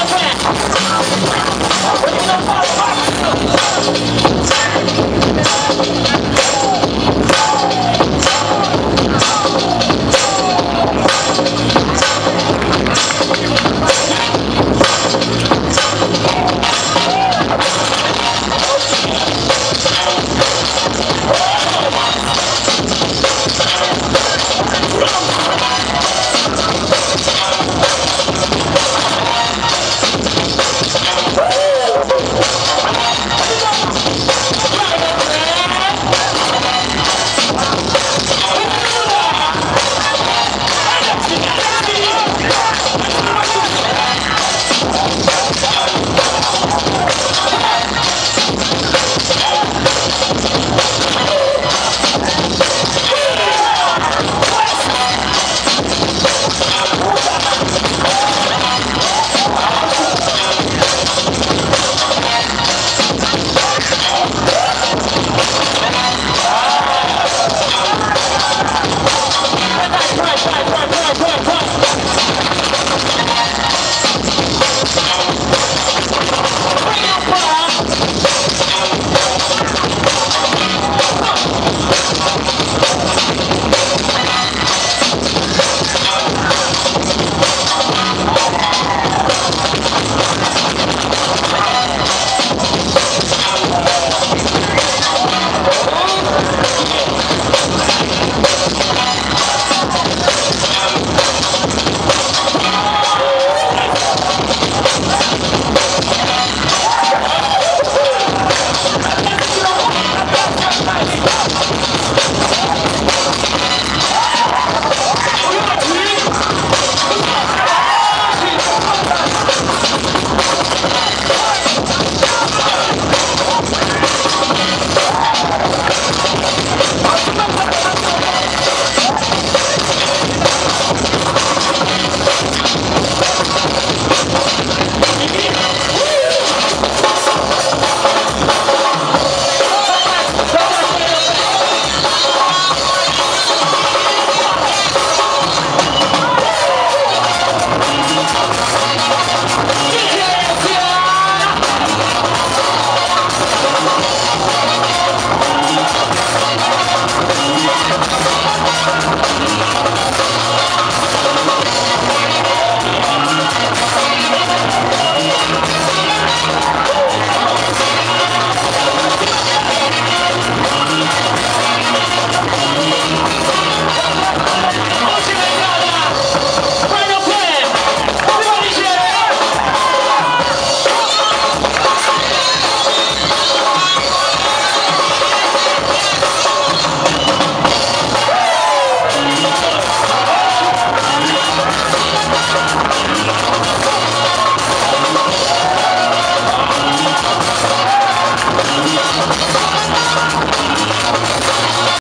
the press.